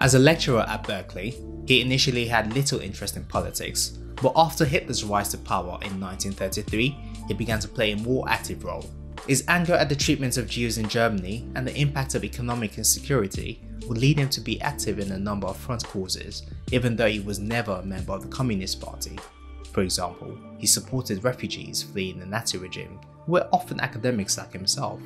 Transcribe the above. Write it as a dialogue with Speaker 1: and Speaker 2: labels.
Speaker 1: As a lecturer at Berkeley, he initially had little interest in politics, but after Hitler's rise to power in 1933, he began to play a more active role. His anger at the treatment of Jews in Germany and the impact of economic insecurity would lead him to be active in a number of front causes, even though he was never a member of the Communist Party. For example, he supported refugees fleeing the Nazi regime, who were often academics like himself.